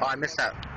Oh, I missed that.